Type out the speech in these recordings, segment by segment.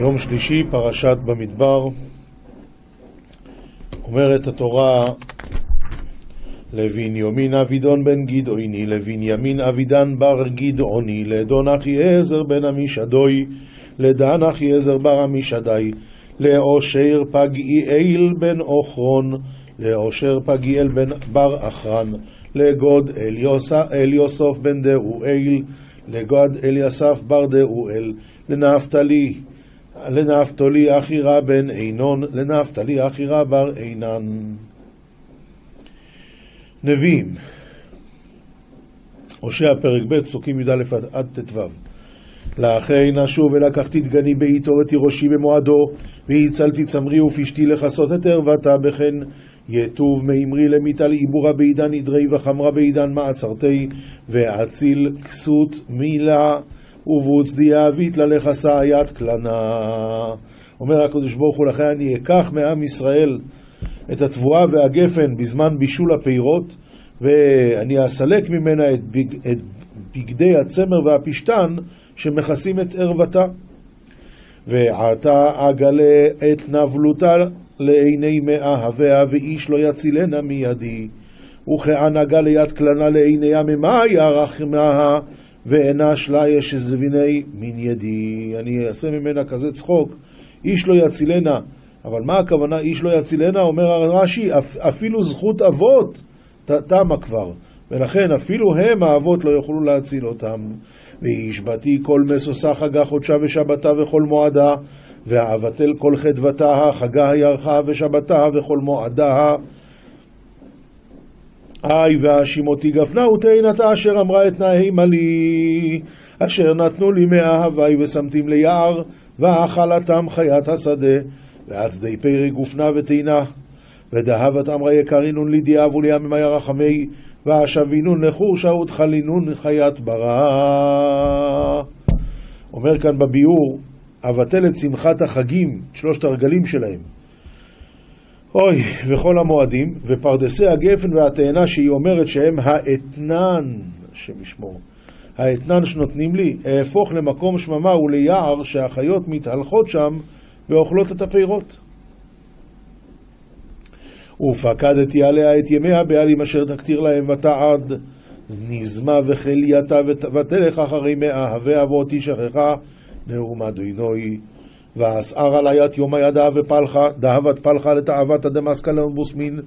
יום שלישי, פרשת במדבר. אומרת התורה לבנימין אבידון בן גדעוני, לבנימין אבידן בר גדעוני, לדון אחיעזר בן עמישדוי, לדן אחיעזר בר עמישדי, לאושר פגיאל בן אוכרון, לאושר פגיאל בן בר אחרן, לגוד אליוסוף בן דאואל, לגוד אליסף בר דאואל, לנפתלי, לנפתלי אחירה בן עינון, לנפתלי אחירה בר עינן. נביאים, הושע פרק ב', פסוקים י"א עד ט"ו. לאחרי נשוב ולקחתי דגני בעיתו ותירושי במועדו, והצלתי צמרי ופשתי לכסות את ערוותה, בכן יטוב מאמרי למיטל עיבורה בעידן נדרי וחמרה בעידן מעצרתי, ואציל כסות מילה ובוץ דיאבית ללכסה יד קלנה. אומר הקדוש ברוך הוא לכן אני אקח מעם ישראל את התבואה והגפן בזמן בישול הפירות, ואני אסלק ממנה את, בג... את בגדי הצמר והפשתן שמכסים את ערוותה. ועתה אגלה את נבלותה לעיני מאהביה, ואיש לא יצילנה מידי. וכהנהגה ליד קלנה לעיניה ממה יערך ואינה שלה יש זביני מן ידי. אני אעשה ממנה כזה צחוק, איש לא יצילנה. אבל מה הכוונה איש לא יצילנה? אומר רש"י, אפילו זכות אבות תמה כבר. ולכן אפילו הם האבות לא יוכלו להציל אותם. והשבתי כל משושה חגה חודשה ושבתה וכל מועדה, ואבטל כל חדוותה, חגה ירחה ושבתה וכל מועדה. היי והאשימותי גפנה ותאנתה אשר אמרה את נאי מלי. אשר נתנו לי מאהבי ושמתים ליער ואכלתם חיית השדה ועצדי פרי גופנה ותאנה ודהבת אמרה יקרינון לידיעה ולימים היה רחמי ואשבינון לחורשה ותחלינון חיית ברא. אומר כאן בביאור אבטל את שמחת החגים, שלושת הרגלים שלהם אוי, וכל המועדים, ופרדסי הגפן והתאנה שהיא אומרת שהם האתנן, שמשמור, האתנן שנותנים לי, אהפוך למקום שממה וליער שהחיות מתהלכות שם ואוכלות את הפירות. ופקדתי עליה את ימיה בעלים אשר תקטיר להם ותעד נזמה וחלייתה ותלך אחרי מאהביה ואותי שכחה נאום אדינוי ואסער עליית יום הידה ופלחה, דהבת פלחה לתאוות הדמסקה למבוסמין,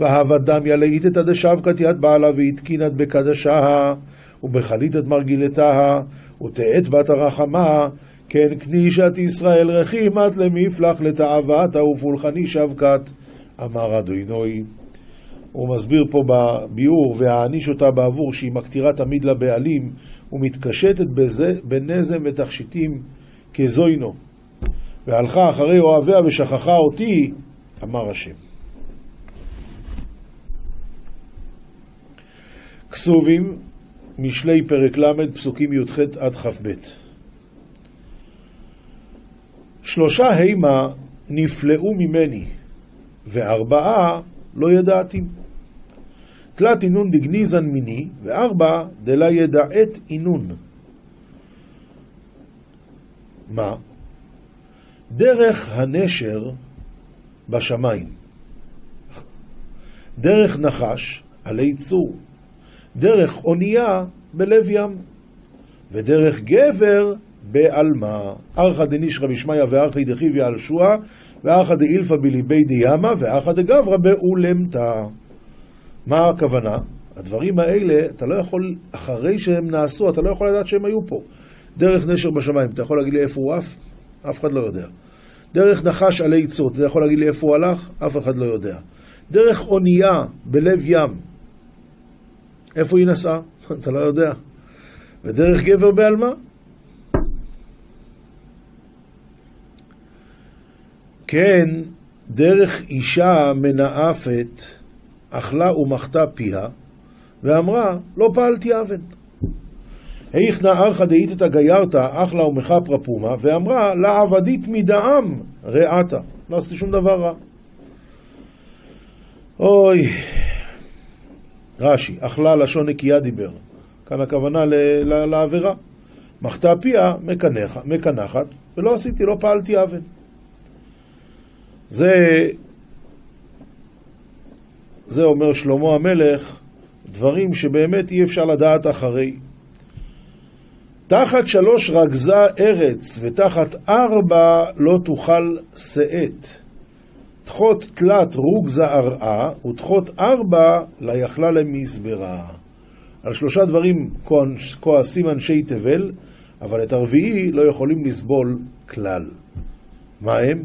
ואהבת דמיה לאיתתא דשבקת יד בעלה והתקינת בקדשה, ובחלית את מרגילתה, ותאת בת הרחמה, כן כנישת ישראל רחימת למפלח לתאוותה ופולחני שבקת, אמר אדוני. הוא מסביר פה בביאור, והעניש אותה בעבור שהיא מקטירה תמיד לבעלים, ומתקשטת בזה, בנזם ותכשיטים כזוינו. והלכה אחרי אוהביה ושכחה אותי, אמר השם. כסובים, משלי פרק ל', פסוקים י"ח עד כ"ב. שלושה הימה נפלאו ממני, וארבעה לא ידעתי. תלת אינון דגניזן מיני, וארבע דלה ידעת אינון. מה? דרך הנשר בשמיים, דרך נחש עלי צור, דרך אונייה בלב ים, ודרך גבר בעלמה. ארכא דנישרא בשמיא וארכא דחיביא על שועה, וארכא דאילפא בליבי דיאמה, וארכא דגברא באולמתא. מה הכוונה? הדברים האלה, אתה לא יכול, אחרי שהם נעשו, אתה לא יכול לדעת שהם היו פה. דרך נשר בשמיים, אתה יכול להגיד לי איפה הוא עף? אף אחד לא יודע. דרך נחש עלי צות, אתה יכול להגיד לי איפה הוא הלך? אף אחד לא יודע. דרך אונייה בלב ים, איפה היא נסעה? אתה לא יודע. ודרך גבר בעלמה? כן, דרך אישה מנאפת אכלה ומחתה פיה, ואמרה, לא פעלתי אבן. היכנא ארכא דאיתתא גיירתא אחלה ומחפרא פומה, ואמרה לעבדית מדעם רעתה. לא עשיתי שום דבר רע. אוי, רש"י, אכלה לשון נקייה דיבר. כאן הכוונה לעבירה. מחתה פיה מקנחת, ולא עשיתי, לא פעלתי עוול. זה, זה אומר שלמה המלך, דברים שבאמת אי אפשר לדעת אחרי. תחת שלוש רגזה ארץ, ותחת ארבע לא תוכל שאת. תחות תלת רוגזה ארעה, ותחות ארבע לה יכלה. על שלושה דברים כועסים אנשי תבל, אבל את הרביעי לא יכולים לסבול כלל. מה הם?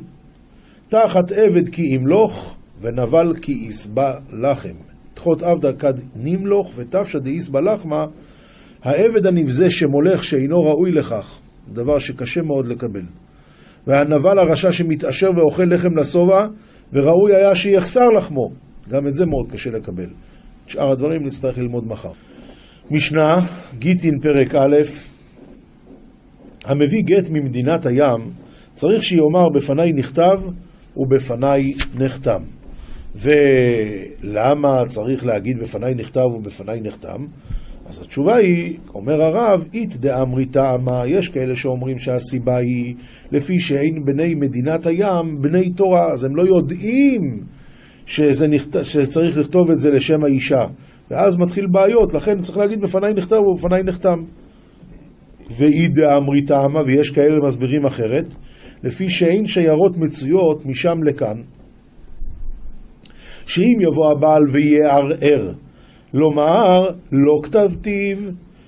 תחת עבד כי ימלוך, ונבל כי יסבע לחם. תחות עבדה כד נמלוך, ותפשא דאיסבא לחמה, העבד הנבזה שמולך שאינו ראוי לכך, דבר שקשה מאוד לקבל. והנבל הרשע שמתעשר ואוכל לחם לשובע, וראוי היה שיחסר לחמו. גם את זה מאוד קשה לקבל. שאר הדברים נצטרך ללמוד מחר. משנה, גיטין פרק א', המביא גט ממדינת הים, צריך שיאמר בפניי נכתב ובפניי נחתם. ולמה צריך להגיד בפניי נכתב ובפניי נחתם? אז התשובה היא, אומר הרב, אית דאמרי טעמה, יש כאלה שאומרים שהסיבה היא לפי שאין בני מדינת הים בני תורה, אז הם לא יודעים שזה נכת... שצריך לכתוב את זה לשם האישה. ואז מתחיל בעיות, לכן צריך להגיד בפניי נכתב ובפניי נחתם. ואי דאמרי טעמה, ויש כאלה מסבירים אחרת, לפי שאין שיירות מצויות משם לכאן, שאם יבוא הבעל ויערער לומר, לא כתבתיו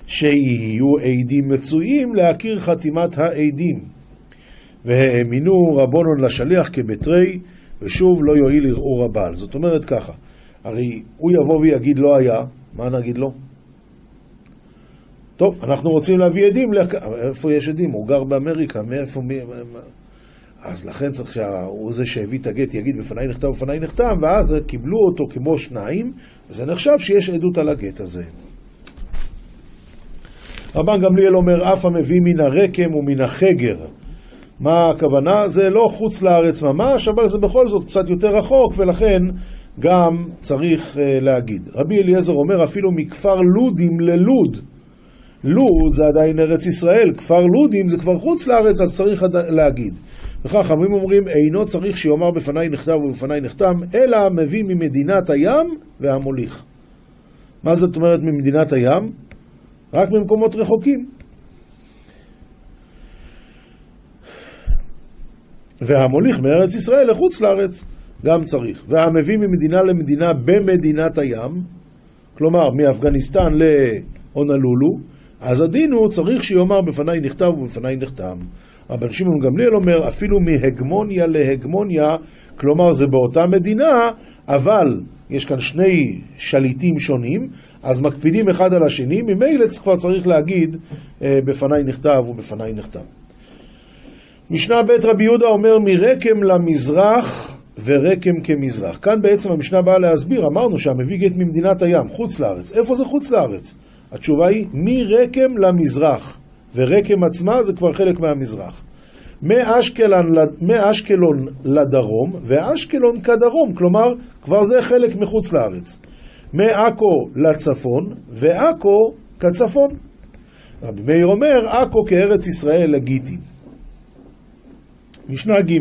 שיהיו עדים מצויים להכיר חתימת העדים. והאמינו רבונון לשליח כבתרי, ושוב לא יועיל ערעור הבעל. זאת אומרת ככה, הרי הוא יבוא ויגיד לא היה, מה נגיד לו? טוב, אנחנו רוצים להביא עדים. איפה יש עדים? הוא גר באמריקה, מאיפה, מי... אז לכן צריך שהוא זה שהביא את הגט יגיד בפניי נחתם ובפניי נחתם, ואז קיבלו אותו כמו שניים, וזה נחשב שיש עדות על הגט הזה. רבן גמליאל אומר, אף המביא מן הרקם ומן החגר. מה הכוונה? זה לא חוץ לארץ ממש, אבל זה בכל זאת קצת יותר רחוק, ולכן גם צריך uh, להגיד. רבי אליעזר אומר, אפילו מכפר לודים ללוד. לוד זה עדיין ארץ ישראל, כפר לודים זה כבר חוץ לארץ, אז צריך להגיד. וכך חכמים אומרים, אינו צריך שיאמר בפניי נכתב ובפניי נחתם, אלא מביא ממדינת הים והמוליך. מה זאת אומרת ממדינת הים? רק ממקומות רחוקים. והמוליך מארץ ישראל לחוץ לארץ, גם צריך. והמביא ממדינה למדינה במדינת הים, כלומר מאפגניסטן להונלולו, אז הדין הוא צריך שיאמר בפניי נכתב ובפניי נחתם. רבן שמעון גמליאל אומר, אפילו מהגמוניה להגמוניה, כלומר זה באותה מדינה, אבל יש כאן שני שליטים שונים, אז מקפידים אחד על השני, ממילא כבר צריך להגיד, אה, בפניי נכתב ובפניי נחתם. משנה ב' רבי יהודה אומר, מרקם למזרח ורקם כמזרח. כאן בעצם המשנה באה להסביר, אמרנו שהמביא גט ממדינת הים, חוץ לארץ. איפה זה חוץ לארץ? התשובה היא, מרקם למזרח. ורקם עצמה זה כבר חלק מהמזרח. מאשקלון, מאשקלון לדרום, ואשקלון כדרום, כלומר, כבר זה חלק מחוץ לארץ. מעכו לצפון, ועכו כצפון. רבי מאיר אומר, עכו כארץ ישראל לגיטין. משנה ג'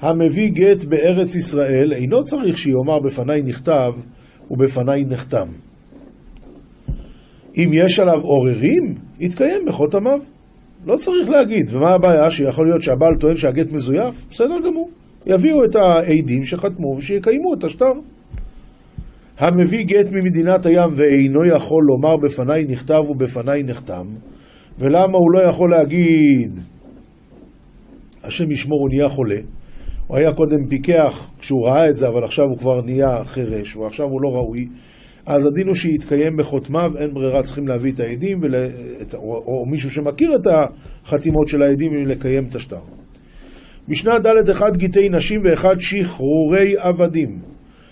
המביא גט בארץ ישראל אינו צריך שיאמר בפניי נכתב ובפניי נחתם. אם יש עליו עוררים, יתקיים בחותמיו. לא צריך להגיד. ומה הבעיה? שיכול להיות שהבעל טוען שהגט מזויף? בסדר גמור. יביאו את העדים שחתמו ושיקיימו את השטר. המביא גט ממדינת הים ואינו יכול לומר בפניי נכתב ובפניי נחתם, ולמה הוא לא יכול להגיד השם ישמור הוא נהיה חולה, הוא היה קודם פיקח כשהוא ראה את זה, אבל עכשיו הוא כבר נהיה חירש, ועכשיו הוא לא ראוי, אז הדין הוא שיתקיים בחותמיו, אין ברירה, צריכים להביא את העדים, ול... או, או מישהו שמכיר את החתימות של העדים, לקיים את השטר. משנה ד' אחד גיטי נשים ואחד שחרורי עבדים.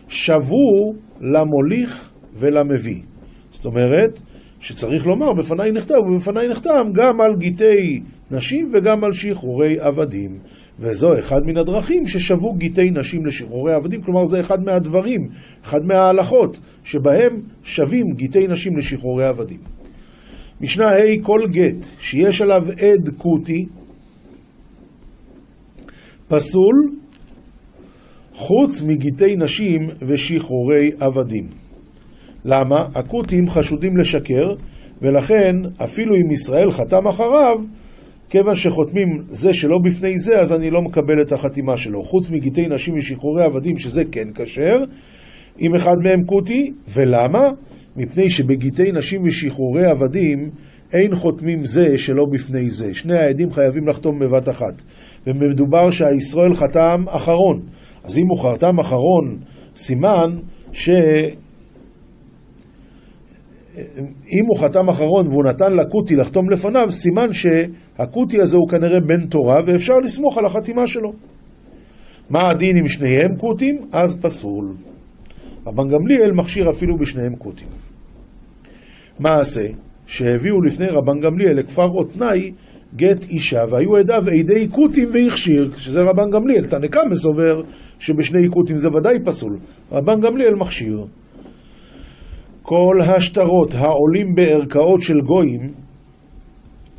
שבו למוליך ולמביא. זאת אומרת, שצריך לומר, בפניי נכתב ובפניי נחתם גם על גיטי נשים וגם על שחרורי עבדים. וזו אחד מן הדרכים ששבו גיטי נשים לשחרורי עבדים, כלומר זה אחד מהדברים, אחד מההלכות, שבהם שבים גיטי נשים לשחרורי עבדים. משנה ה' כל גט שיש עליו עד כותי, פסול חוץ מגיטי נשים ושחרורי עבדים. למה? הכותים חשודים לשקר, ולכן אפילו אם ישראל חתם אחריו, כיוון שחותמים זה שלא בפני זה, אז אני לא מקבל את החתימה שלו. חוץ מגיטי נשים ושחרורי עבדים, שזה כן כשר, אם אחד מהם כותי, ולמה? מפני שבגיטי נשים ושחרורי עבדים אין חותמים זה שלא בפני זה. שני העדים חייבים לחתום בבת אחת. ומדובר שהישראל חתם אחרון. אז אם הוא חתם אחרון, סימן ש... אם הוא חתם אחרון והוא נתן לכותי לחתום לפניו, סימן שהכותי הזה הוא כנראה בן תורה ואפשר לסמוך על החתימה שלו. מה הדין אם שניהם כותים? אז פסול. רבן גמליאל מכשיר אפילו בשניהם כותים. מעשה שהביאו לפני רבן גמליאל לכפר עותנאי גט אישה, והיו עדיו עדי כותים והכשיר, שזה רבן גמליאל. תנא סובר שבשני כותים זה ודאי פסול. רבן גמליאל מכשיר. כל השטרות העולים בערכאות של גויים,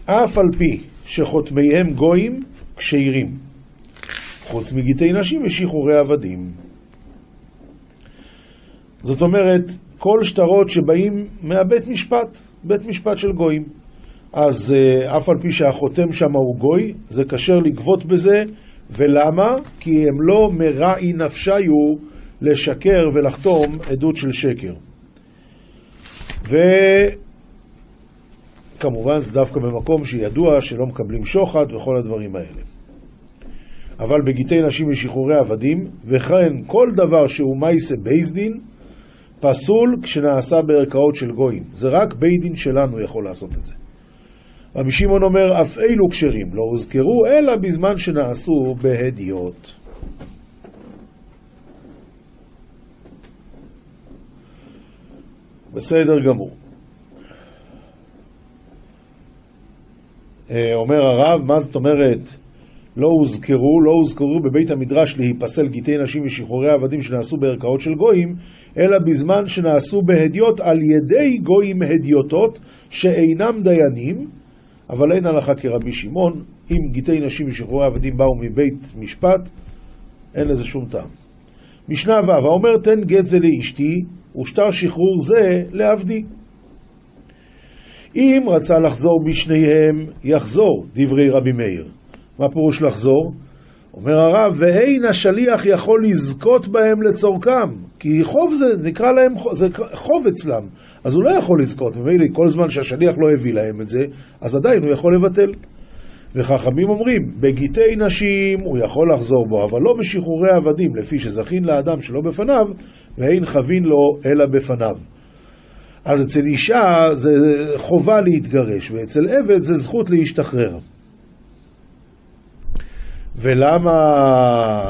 אף על פי שחותמיהם גויים, כשירים. חוץ מגיטי נשים ושחרורי עבדים. זאת אומרת, כל שטרות שבאים מהבית משפט, בית משפט של גויים. אז אה, אף על פי שהחותם שם הוא גוי, זה כשר לגבות בזה, ולמה? כי הם לא מראי נפשיו לשקר ולחתום עדות של שקר. וכמובן זה דווקא במקום שידוע שלא מקבלים שוחד וכל הדברים האלה. אבל בגיטי נשים ושחרורי עבדים, וכן כל דבר שהוא מייסה בייסדין, פסול כשנעשה בערכאות של גויים. זה רק בית דין שלנו יכול לעשות את זה. רבי שמעון אומר, אף אילו כשרים לא הוזכרו, אלא בזמן שנעשו בהדיוט. בסדר גמור. אה, אומר הרב, מה זאת אומרת לא הוזכרו, לא הוזכרו בבית המדרש להיפסל גיטי נשים ושחרורי עבדים שנעשו בערכאות של גויים, אלא בזמן שנעשו בהדיוט על ידי גויים הדיוטות שאינם דיינים, אבל אין הלכה כרבי שמעון, אם גיטי נשים ושחרורי עבדים באו מבית משפט, אין לזה שום טעם. משנה ו', האומר תן גט זה לאשתי, ושטר שחרור זה לעבדי. אם רצה לחזור בשניהם, יחזור, דברי רבי מאיר. מה פירוש לחזור? אומר הרב, ואין השליח יכול לזכות בהם לצורכם, כי חוב זה נקרא להם, זה חוב אצלם, אז הוא לא יכול לזכות, ומילא כל זמן שהשליח לא הביא להם את זה, אז עדיין הוא יכול לבטל. וחכמים אומרים, בגיטי נשים הוא יכול לחזור בו, אבל לא בשחרורי עבדים, לפי שזכין לאדם שלא בפניו, ואין חבין לו אלא בפניו. אז אצל אישה זה חובה להתגרש, ואצל עבד זה זכות להשתחרר. ולמה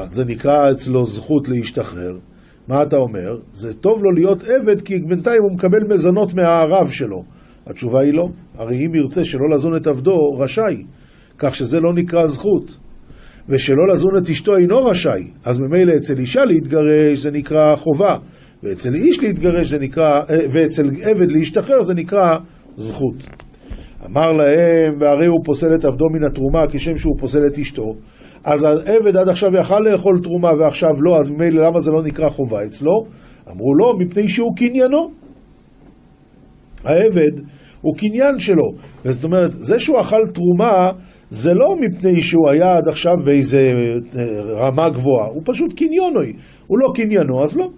זה נקרא אצלו זכות להשתחרר? מה אתה אומר? זה טוב לו להיות עבד כי בינתיים הוא מקבל מזונות מהרב שלו. התשובה היא לא. הרי אם ירצה שלא לזון את עבדו, רשאי. כך שזה לא נקרא זכות. ושלא לזון את אשתו אינו רשאי. אז ממילא אצל אישה להתגרש זה נקרא חובה. ואצל איש להתגרש זה נקרא, אה, ואצל עבד להשתחרר זה נקרא זכות. אמר להם, והרי הוא פוסל את עבדו מן התרומה כשם שהוא פוסל את אשתו. אז העבד עד עכשיו יכל לאכול תרומה ועכשיו לא, אז ממילא למה זה לא נקרא חובה אצלו? אמרו לו, מפני שהוא קניינו. העבד הוא קניין שלו. זאת אומרת, זה שהוא אכל תרומה זה לא מפני שהוא היה עד עכשיו באיזה אה, רמה גבוהה, הוא פשוט קניונוי. הוא לא קניינו, אז לא.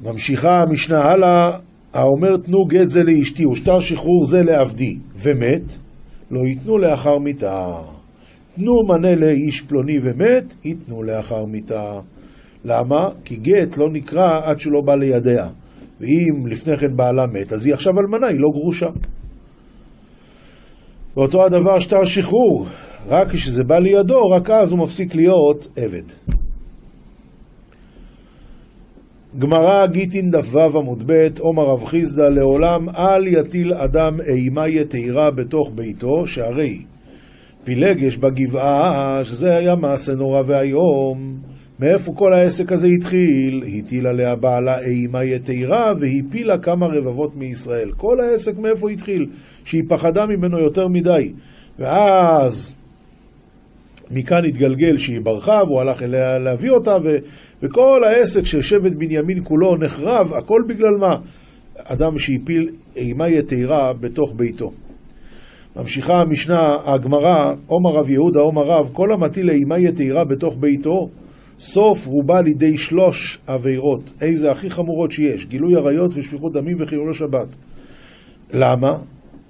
ממשיכה המשנה הלאה, האומר תנו גט זה לאשתי ושטר שחרור זה לעבדי, ומת, לא ייתנו לאחר מיתה. תנו מנה לאיש פלוני ומת, ייתנו לאחר מיתה. למה? כי גט לא נקרא עד שהוא לא בא לידיה. ואם לפני כן בעלה מת, אז היא עכשיו אלמנה, היא לא גרושה. ואותו הדבר שטר שחרור, רק כשזה בא לידו, רק אז הוא מפסיק להיות עבד. גמרא גיטין דף עמוד ב', עומר רב חיסדא לעולם אל יטיל אדם אימה יתירה בתוך ביתו, שהרי פילגש בגבעה, שזה היה מעשה נורא ואיום. מאיפה כל העסק הזה התחיל? הטיל עליה בעלה אימה יתירה והפילה כמה רבבות מישראל. כל העסק מאיפה התחיל? שהיא פחדה ממנו יותר מדי. ואז מכאן התגלגל שהיא ברחה, והוא הלך אליה להביא אותה, ו, וכל העסק של שבט בנימין כולו נחרב, הכל בגלל מה? אדם שהפיל אימה יתירה בתוך ביתו. ממשיכה המשנה, הגמרא, עומר רב יהודה, עומר רב, כל המטיל אימה יתירה בתוך ביתו, סוף הוא בא לידי שלוש עבירות, איזה הכי חמורות שיש, גילוי עריות ושפיכות דמים וחילול שבת. למה?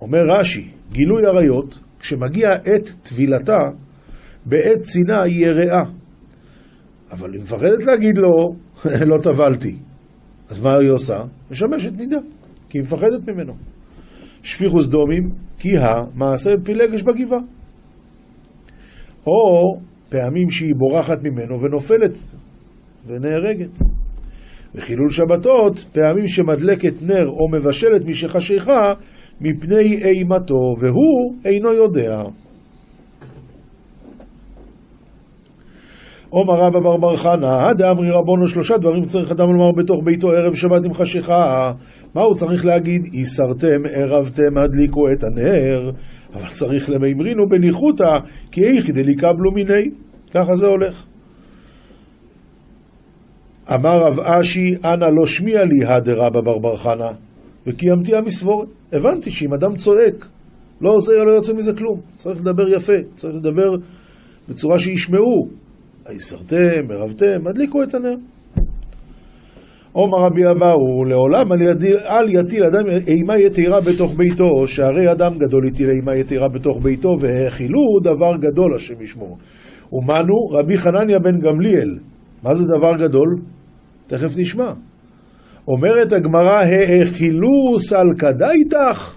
אומר רש"י, גילוי עריות, כשמגיע עת טבילתה, בעת צנעה היא יראה. אבל היא מפחדת להגיד לו, לא טבלתי. אז מה היא עושה? משמשת נידה, כי היא מפחדת ממנו. שפיכוס דומים, כי המעשה פילגש בגבעה. או פעמים שהיא בורחת ממנו ונופלת ונהרגת. וחילול שבתות, פעמים שמדלקת נר או מבשלת משחשיכה מפני אימתו, והוא אינו יודע. עומר רבא בר בר חנא, דאמרי רבונו שלושה דברים צריך אדם לומר בתוך ביתו ערב שבת עם חשיכה. מה הוא צריך להגיד? איסרתם, ערבתם, הדליקו את הנר. אבל צריך למימרינו בניחותא, כי איכי דליקבלו מיני. ככה זה הולך. אמר רב אשי, אנא לא שמיע לי הדרבא בר בר חנא, וקיימתי המסבורת. הבנתי שאם אדם צועק, לא עושה, לא יוצא מזה כלום. צריך לדבר יפה, צריך לדבר בצורה שישמעו. היסרתם, ערבתם, הדליקו את הנר. עומר רבי אבאו, לעולם אל, ידיל, אל יטיל אדם אימה יתירה בתוך ביתו, שהרי אדם גדול יטיל אימה יתירה בתוך ביתו, והאכילו דבר גדול השם ישמור. ומנו רבי חנניה בן גמליאל. מה זה דבר גדול? תכף נשמע. אומרת הגמרא, האכילו סלקא דייתך,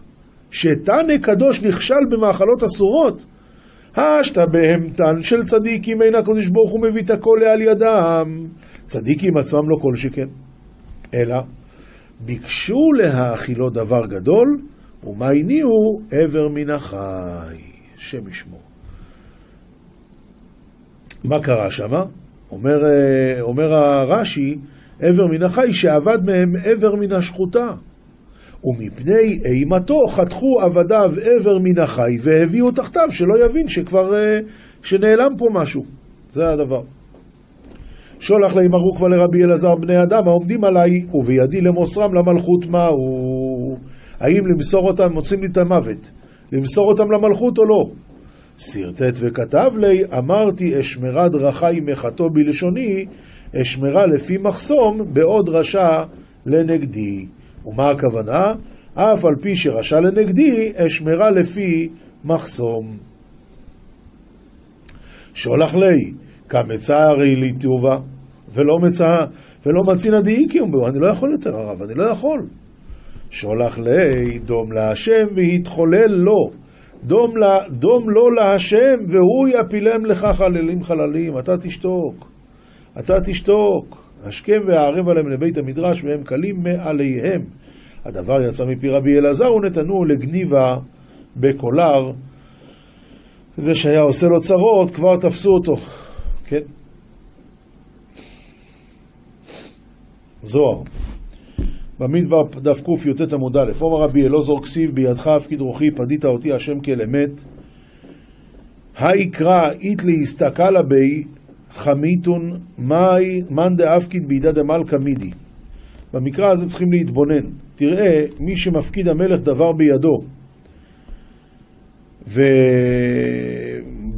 שתנא קדוש נכשל במאכלות אסורות. השתא בהמתן של צדיקים אין הקדוש ברוך הוא מביא את הכל לעל ידם. צדיקים עצמם לא כל שכן. אלא ביקשו להאכילו דבר גדול, ומה הניעו? עבר מן החי. השם ישמור. מה קרה שמה? אומר, אה, אומר הרש"י, עבר מן החי שאבד מהם עבר מן השחוטה. ומפני אימתו חתכו עבדיו עבר מן החי והביאו תחתיו שלא יבין שכבר, אה, שנעלם פה משהו. זה הדבר. שולח להם ארוך ולרבי אלעזר בני אדם העומדים עליי ובידי למוסרם למלכות מהו? האם למסור אותם, מוצאים לי את המוות, למסור אותם למלכות או לא? שרטט וכתב לי, אמרתי אשמרה דרכי מחתו בלשוני, אשמרה לפי מחסום בעוד רשע לנגדי. ומה הכוונה? אף על פי שרשע לנגדי, אשמרה לפי מחסום. שולח לי, כמצא הרי לי תאובה, ולא ולא מצינא דאיקיום בו, אני לא יכול יותר הרב, אני לא יכול. שולח לי, דום להשם והתחולל לו. דום, לה, דום לו להשם והוא יפילם לך חללים חללים. אתה תשתוק, אתה תשתוק. השכם והערב עליהם לבית המדרש והם קלים מעליהם. הדבר יצא מפי רבי אלעזר ונתנו לגניבה בקולר. זה שהיה עושה לו צרות, כבר תפסו אותו. כן? זוהר. במדבר דף קי"ט עמוד א', אומר רבי אלעזר כסיב בידך הפקיד רוחי פדית אותי השם כאל אמת. היקרא איתלי הסתכלה בי חמיתון מאי מאן דאפקיד בידה דמלכא מידי. במקרא הזה צריכים להתבונן. תראה, מי שמפקיד המלך דבר בידו,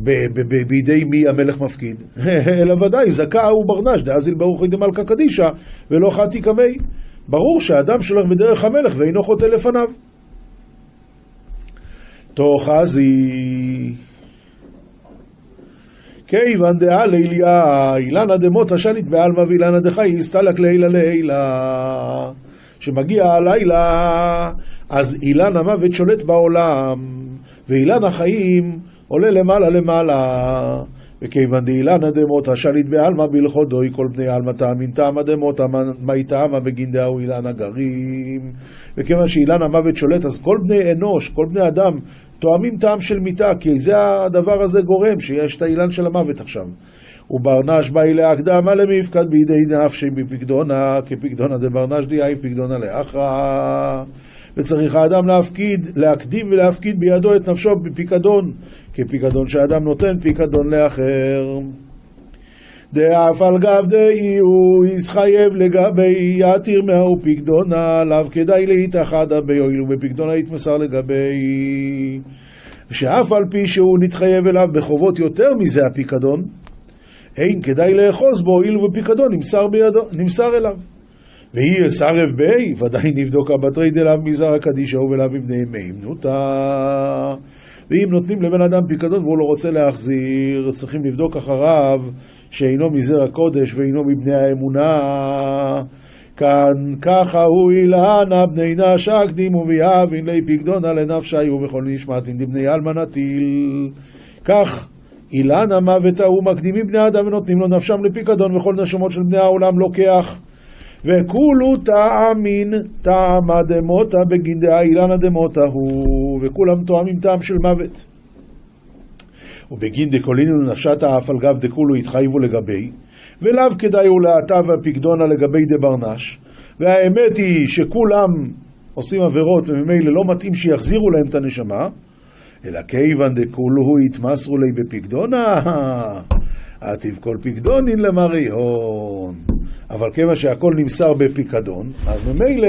ובידי מי המלך מפקיד? אלא ודאי, זכה הוא ברנש, דאזיל ברוכי דמלכא קדישא, ולא חתי קמי. ברור שהאדם שהולך בדרך המלך ואינו חוטא לפניו. תוך עזי כיוון דאה ליליה, אילנא דמותא שנית בעלמא ואילנא דחי הסתלק לילה לילה. שמגיע הלילה, אז אילן המוות שולט בעולם, ואילן החיים עולה למעלה למעלה. וכיוון דאילנא דמותא שליט בעלמא בהלכות דוי כל בני עלמא תאמין תמא דמותא מי תמא בגין דאו אילן הגרים. וכיוון שאילן המוות שולט, אז כל בני אנוש, כל בני אדם, תואמים טעם של מיתה, כי זה הדבר הזה גורם, שיש את האילן של המוות עכשיו. וברנש באי להקדמה למפקד בידי נפשי בפקדונה, כפקדונה דברנש דיהי פקדונה לאחרא. וצריך האדם להפקיד, להקדים ולהפקיד בידו את נפשו בפיקדון, כפיקדון שאדם נותן פיקדון לאחר. דאף על גב דאי הוא יסחייב לגבי יתיר מהו פיקדונה, עליו כדאי להתאחד בי הואיל ובפיקדונה יתמסר לגבי שאף על פי שהוא נתחייב אליו בחובות יותר מזה הפיקדון, אין כדאי לאחוז בו הואיל ובפיקדון נמסר, בידו, נמסר אליו. ויהי אסרב בי, ודאי נבדוק הבטרי דלאו מזר הקדישא ולאו מבני מהימנותא. ואם נותנים לבן אדם פיקדון והוא לא רוצה להחזיר, צריכים לבדוק אחריו שאינו מזר הקודש ואינו מבני האמונה. כאן ככה הוא אילנה בני נש אקדימו ויהבין לי פיקדונה לנפשי ובכל נשמתין דבני עלמא נטיל. כך אילן המוות ההוא מקדימים בני אדם ונותנים לו נפשם לפיקדון וכל נשמות של בני העולם לוקח. וכולו תאמין טעמא דמותא בגין דעה אילנא דמותא הוא, וכולם תואמים טעם של מוות. ובגין דקולינו נפשתא אף על גב דכולו התחייבו לגבי, ולאו כדאי הוא להטה והפקדונה לגבי דברנש, והאמת היא שכולם עושים עבירות וממילא לא מתאים שיחזירו להם את הנשמה, אלא כיוון דכולו יתמסרו לי בפקדונה, עתיב כל פקדונין למריון. אבל כיוון שהכל נמסר בפיקדון, אז ממילא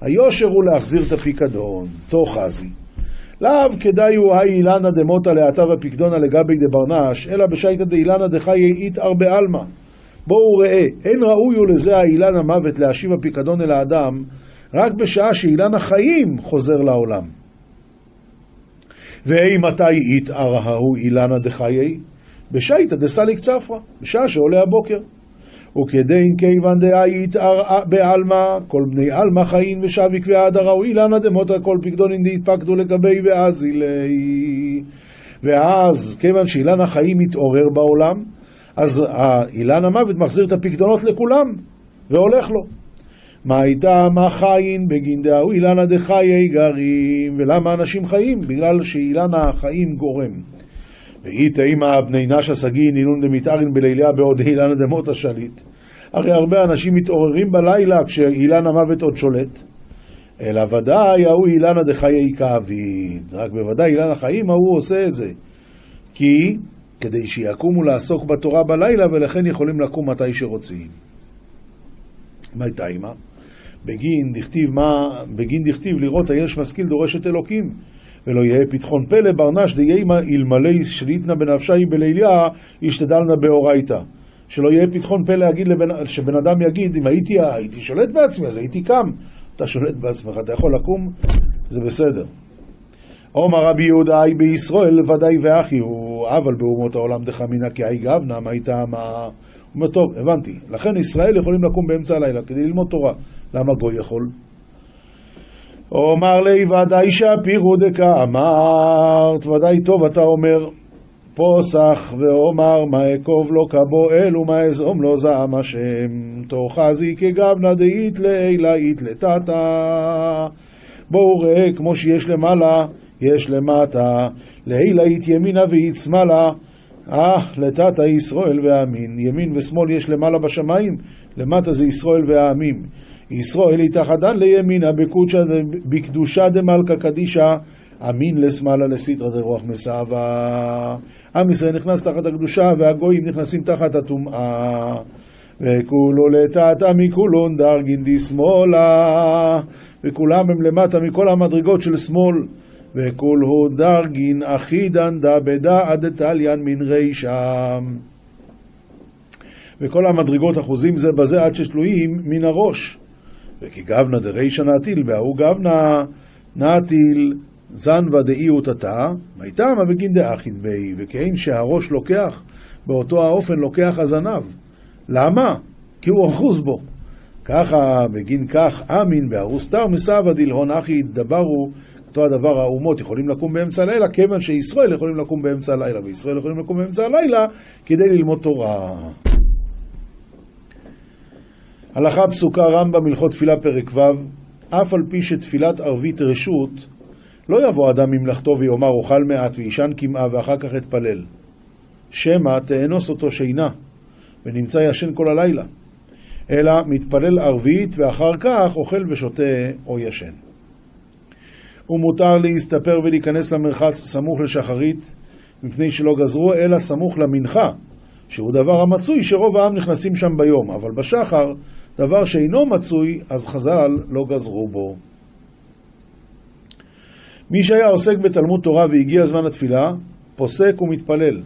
היושר הוא להחזיר את הפיקדון, תוך חזי. לאו כדאי הוא האי אילנא דמותא להטה ופקדונה לגבי דברנש, אלא בשייטא דאילנא דחיי איתער בעלמא. בואו ראה, אין ראוי הוא לזה האילן המוות להשיב הפיקדון אל האדם, רק בשעה שאילן החיים חוזר לעולם. ואי מתי איתער ההוא אילנא דחיי? בשייטא דסליק צפרא, בשעה שעולה הבוקר. וכדין כיוון דאית בעלמא, כל בני עלמא חיים ושביק והדרה, אילנא דמותא כל פקדונין דהתפקדו לגבי ואזילי. ואז, כיוון שאילן החיים מתעורר בעולם, אז אילן המוות מחזיר את הפקדונות לכולם, והולך לו. מה הייתה מה חיין בגין דאו אילנא דחיי גרים, ולמה אנשים חיים? בגלל שאילן החיים גורם. ואי תימא בני נשא סגין אילון דמתארין בליליה בעוד אילנא דמות השליט. הרי הרבה אנשים מתעוררים בלילה כשאילן המוות עוד שולט. אלא ודאי ההוא אילנא דחיי כאביד. רק בוודאי אילן החיים ההוא עושה את זה. כי כדי שיקומו לעסוק בתורה בלילה ולכן יכולים לקום מתי שרוצים. מה אימה? בגין דכתיב מה, בגין דכתיב לראות היש משכיל דורש את אלוקים ולא יהא פתחון פלא ברנש דיימה אלמלא שליטנה בנפשי בליליה ישתדלנה באורייתא. שלא יהיה פתחון פה להגיד לבן, שבן אדם יגיד, אם הייתי, הייתי שולט בעצמי, אז הייתי קם. אתה שולט בעצמך, אתה יכול לקום, זה בסדר. עומר רבי יהודה, אי בישראל ודאי ואחי הוא, אבל באומות העולם דחמינא כי אי גבנה, מה הייתה, מה... הוא אומר, טוב, הבנתי. לכן ישראל יכולים לקום באמצע הלילה כדי ללמוד תורה. למה גוי יכול? אומר לי ודאי שפירו דקה. אמרת, ודאי טוב אתה אומר פוסח ואומר מה אקוב לא כבו אל ומה אזום לא זעם השם. תאחזי כגבנה דאית לעילה אית לטאטה בואו ראה כמו שיש למעלה יש למטה. לעילה אית ימינה ואית שמאלה. אה, לטאטה ישראל והאמין. ימין ושמאל יש למעלה בשמיים. למטה זה ישראל והעמים ישראל יתחדן לימינה בקדושה דמלכה קדישה אמין לשמאלה לסטרא דרוח מסבה. עם ישראל נכנס תחת הקדושה והגויים נכנסים תחת הטומאה. וכולו לטאטא מכולון דרגין שמאלה. וכולם הם למטה מכל המדרגות של שמאל. וכולו דרגין אחידן דא דתליין מן רישם. וכל המדרגות אחוזים זה בזה עד שתלויים מן הראש. וכי גבנה דרישא נטיל, בהוא גבנה נטיל זנבה דאי ותתא, מיתמה בגין דאחין בי, וכאין שהראש לוקח, באותו האופן לוקח הזנב. למה? כי הוא אחוז בו. ככה, בגין כך, אמין בארוסתר מסבא דלהון אחי דברו, אותו הדבר האומות יכולים לקום באמצע הלילה, כיוון שישראל יכולים לקום באמצע הלילה, וישראל יכולים לקום באמצע הלילה כדי ללמוד תורה. הלכה פסוקה רמב"ם הלכות תפילה פרק ו' אף על פי שתפילת ערבית רשות לא יבוא אדם ממלאכתו ויאמר אוכל מעט וישן קמעה ואחר כך אתפלל. שמא תאנוס אותו שינה ונמצא ישן כל הלילה. אלא מתפלל ערבית ואחר כך אוכל ושותה או ישן. ומותר להסתפר ולהיכנס למרחץ סמוך לשחרית מפני שלא גזרו אלא סמוך למנחה, שהוא דבר המצוי שרוב העם נכנסים שם ביום, אבל בשחר, דבר שאינו מצוי, אז חז"ל לא גזרו בו. מי שהיה עוסק בתלמוד תורה והגיע זמן התפילה, פוסק ומתפלל.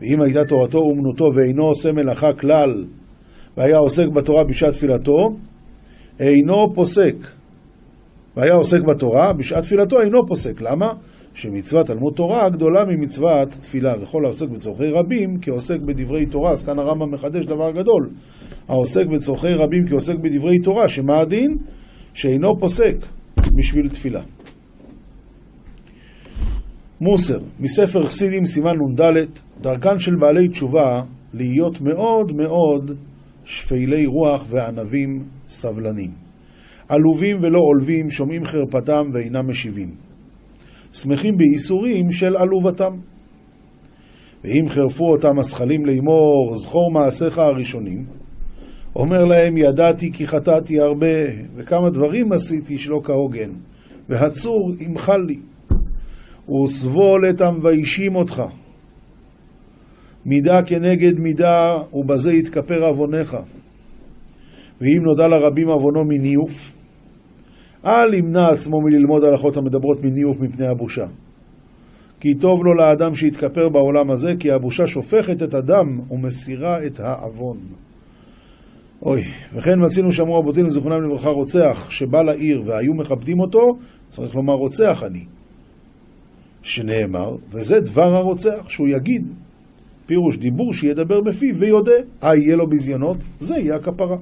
ואם הייתה תורתו אומנותו ואינו עושה מלאכה כלל, והיה עוסק בתורה בשעת תפילתו, אינו פוסק. והיה עוסק בתורה, בשעת תפילתו אינו פוסק. למה? שמצוות תלמוד תורה גדולה ממצוות תפילה, וכל העוסק בצורכי רבים כעוסק בדברי תורה. אז כאן הרמב"ם מחדש דבר גדול. העוסק בצורכי רבים כעוסק בדברי תורה, שמה הדין? שאינו פוסק בשביל תפילה. מוסר, מספר חסידים סימן נ"ד, דרכן של בעלי תשובה להיות מאוד מאוד שפלי רוח וענבים סבלנים. עלובים ולא עולבים, שומעים חרפתם ואינם משיבים. שמחים בייסורים של עלובתם. ואם חרפו אותם הזכלים לאמור, זכור מעשיך הראשונים, אומר להם, ידעתי כי חטאתי הרבה, וכמה דברים עשיתי שלא כהוגן, והצור ימחל לי. וסבול את המביישים אותך. מידה כנגד מידה, ובזה יתכפר עוונך. ואם נודע לרבים עוונו מניוף, אל ימנע עצמו מללמוד הלכות המדברות מניוף מפני הבושה. כי טוב לו לאדם שיתכפר בעולם הזה, כי הבושה שופכת את הדם ומסירה את העוון. אוי, וכן מצינו שאמרו רבותינו זיכרונם לברכה רוצח שבא לעיר והיו מכבדים אותו, צריך לומר רוצח אני. שנאמר, וזה דבר הרוצח, שהוא יגיד, פירוש דיבור שידבר בפיו ויודה, אה יהיה לו ביזיונות, זה יהיה הכפרה.